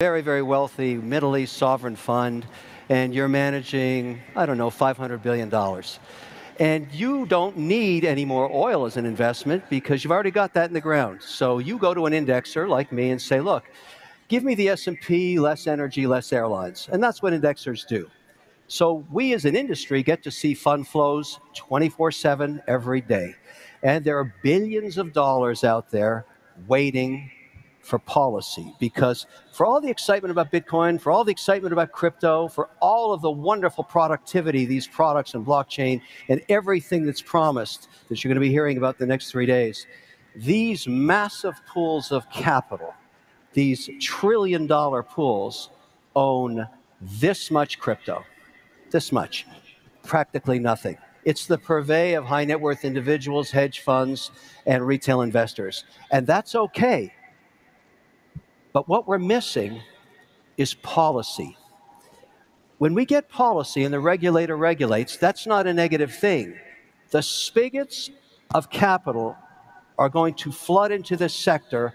very, very wealthy Middle East sovereign fund, and you're managing, I don't know, $500 billion. And you don't need any more oil as an investment because you've already got that in the ground. So you go to an indexer like me and say, look, give me the S&P, less energy, less airlines. And that's what indexers do. So we as an industry get to see fund flows 24/7 every day. And there are billions of dollars out there waiting for policy because for all the excitement about Bitcoin, for all the excitement about crypto, for all of the wonderful productivity, these products and blockchain, and everything that's promised that you're going to be hearing about the next three days, these massive pools of capital, these trillion dollar pools, own this much crypto, this much, practically nothing. It's the purvey of high net worth individuals, hedge funds, and retail investors. And that's okay but what we're missing is policy. When we get policy and the regulator regulates, that's not a negative thing. The spigots of capital are going to flood into this sector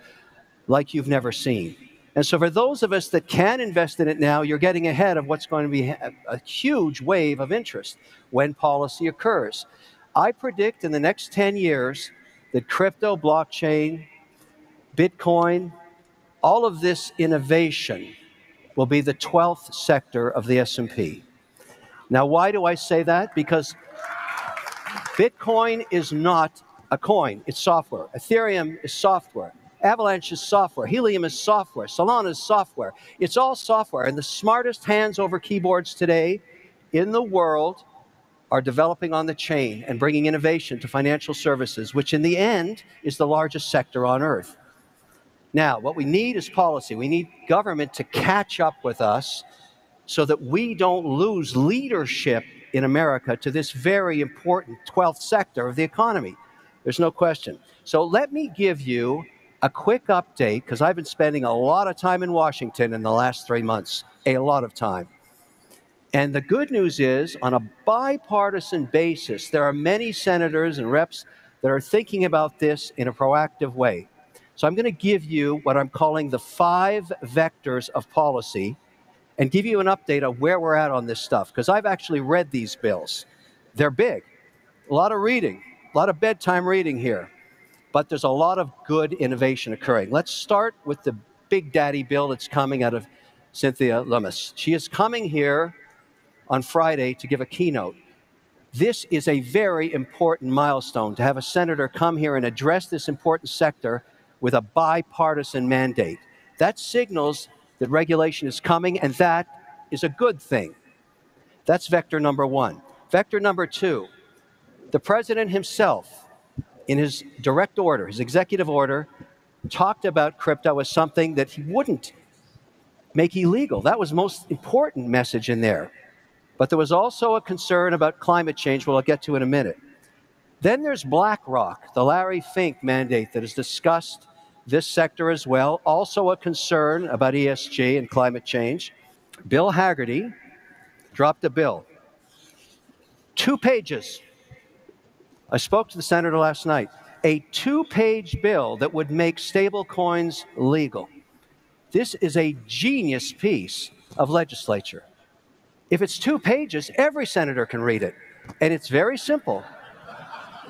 like you've never seen. And so, for those of us that can invest in it now, you're getting ahead of what's going to be a, huge wave of interest when policy occurs. I predict in the next 10 years that crypto, blockchain, Bitcoin, all of this innovation will be the 12th sector of the S&P. Now why do I say that? Because Bitcoin is not a coin, it's software. Ethereum is software. Avalanche is software. Helium is software. Solana is software. It's all software. And the smartest hands over keyboards today in the world are developing on the chain and bringing innovation to financial services, which in the end is the largest sector on earth. Now, what we need is policy. We need government to catch up with us so that we don't lose leadership in America to this very important 12th sector of the economy. There's no question. So let me give you a quick update because I've been spending a lot of time in Washington in the last three months, a lot of time. And the good news is, on a bipartisan basis, there are many senators and reps that are thinking about this in a proactive way. So I'm going to give you what I'm calling the five vectors of policy and give you an update on where we're at on this stuff because I've actually read these bills. They're big, a lot of reading, a lot of bedtime reading here, but there's a lot of good innovation occurring. Let's start with the big daddy bill that's coming out of Cynthia Lummis. She is coming here on Friday to give a keynote. This is a very important milestone to have a senator come here and address this important sector with a bipartisan mandate. That signals that regulation is coming, and that is a good thing. That's vector number one. Vector number two the president himself, in his direct order, his executive order, talked about crypto as something that he wouldn't make illegal. That was most important message in there. But there was also a concern about climate change, which I'll get to in a minute. Then there's BlackRock, the Larry Fink mandate that is discussed this sector as well. Also, a concern about ESG and climate change. Bill Hagerty dropped a bill. Two pages. I spoke to the senator last night. A two page bill that would make stable coins legal. This is a genius piece of legislature. If it's two pages, every senator can read it. And it's very simple.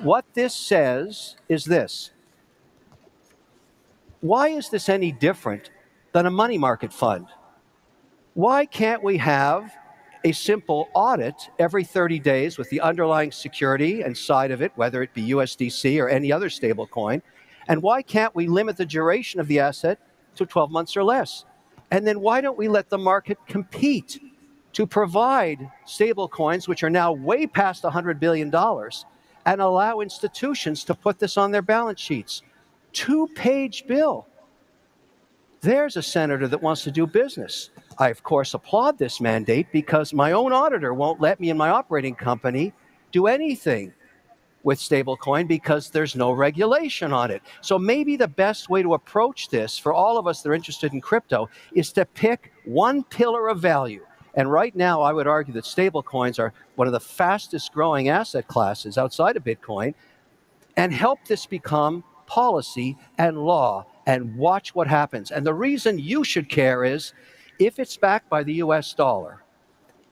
What this says is this why is this any different than a money market fund? Why can't we have a simple audit every 30 days with the underlying security and side of it, whether it be USDC or any other stable coin? And why can't we limit the duration of the asset to 12 months or less? And then why don't we let the market compete to provide stable coins, which are now way past $100 billion, and allow institutions to put this on their balance sheets? Two page bill. There's a senator that wants to do business. I, of course, applaud this mandate because my own auditor won't let me and my operating company do anything with stablecoin because there's no regulation on it. So maybe the best way to approach this for all of us that are interested in crypto is to pick one pillar of value. And right now, I would argue that stablecoins are one of the fastest growing asset classes outside of Bitcoin and help this become policy and law and watch what happens. And the reason you should care is if it's backed by the US dollar,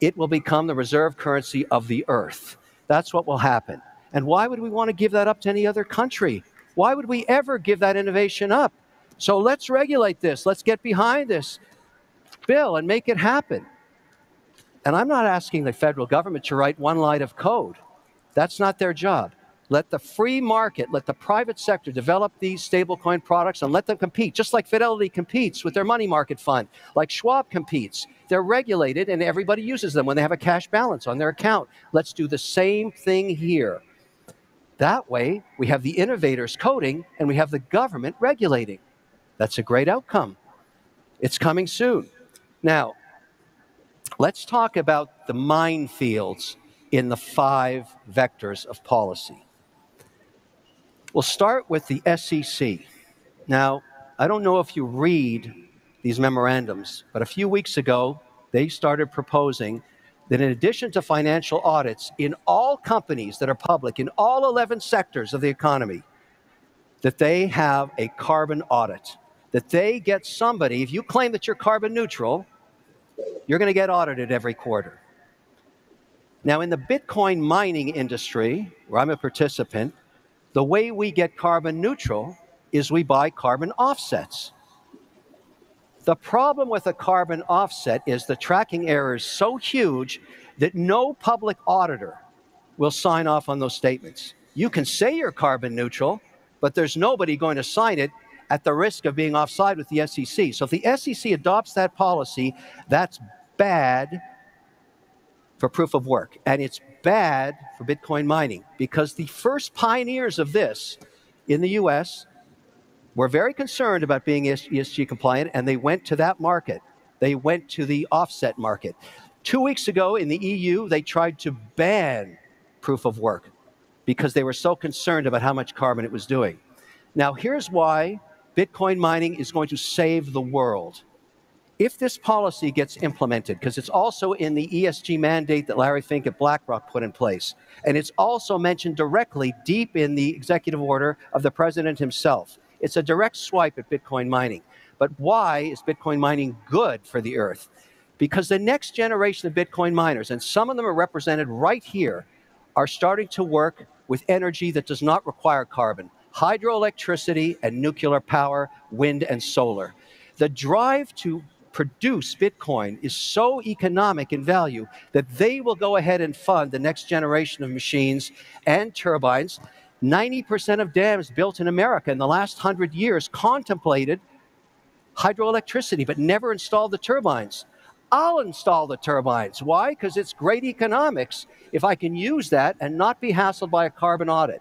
it will become the reserve currency of the earth. That's what will happen. And why would we want to give that up to any other country? Why would we ever give that innovation up? So let's regulate this. Let's get behind this bill and make it happen. And I'm not asking the federal government to write one line of code. That's not their job. Let the free market, let the private sector develop these stablecoin products and let them compete, just like Fidelity competes with their money market fund, like Schwab competes. They're regulated and everybody uses them when they have a cash balance on their account. Let's do the same thing here. That way, we have the innovators coding and we have the government regulating. That's a great outcome. It's coming soon. Now, let's talk about the minefields in the five vectors of policy. We'll start with the SEC. Now, I don't know if you read these memorandums, but a few weeks ago, they started proposing that in addition to financial audits in all companies that are public, in all 11 sectors of the economy, that they have a carbon audit, that they get somebody, if you claim that you're carbon neutral, you're going to get audited every quarter. Now, in the Bitcoin mining industry, where I'm a participant, the way we get carbon neutral is we buy carbon offsets. The problem with a carbon offset is the tracking error is so huge that no public auditor will sign off on those statements. You can say you're carbon neutral, but there's nobody going to sign it at the risk of being offside with the SEC. So if the SEC adopts that policy, that's bad for proof of work. And it's bad for Bitcoin mining because the first pioneers of this in the US were very concerned about being ESG compliant and they went to that market. They went to the offset market. Two weeks ago in the EU, they tried to ban proof of work because they were so concerned about how much carbon it was doing. Now, here's why Bitcoin mining is going to save the world if this policy gets implemented, because it's also in the ESG mandate that Larry Fink at BlackRock put in place, and it's also mentioned directly deep in the executive order of the president himself. It's a direct swipe at Bitcoin mining. But why is Bitcoin mining good for the earth? Because the next generation of Bitcoin miners, and some of them are represented right here, are starting to work with energy that does not require carbon hydroelectricity and nuclear power, wind and solar. The drive to produce Bitcoin is so economic in value that they will go ahead and fund the next generation of machines and turbines. 90% of dams built in America in the last 100 years contemplated hydroelectricity but never installed the turbines. I'll install the turbines. Why? Because it's great economics if I can use that and not be hassled by a carbon audit.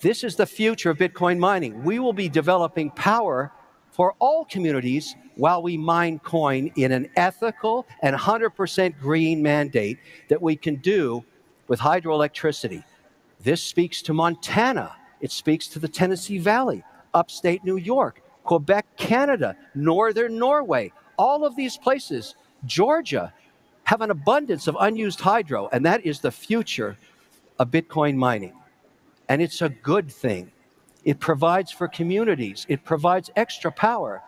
This is the future of Bitcoin mining. We will be developing power for all communities while we mine coin in an ethical and 100% green mandate that we can do with hydroelectricity. This speaks to Montana. It speaks to the Tennessee Valley, upstate New York, Quebec, Canada, northern Norway. All of these places, Georgia, have an abundance of unused hydro, and that is the future of Bitcoin mining. And it's a good thing. It provides for communities, it provides extra power.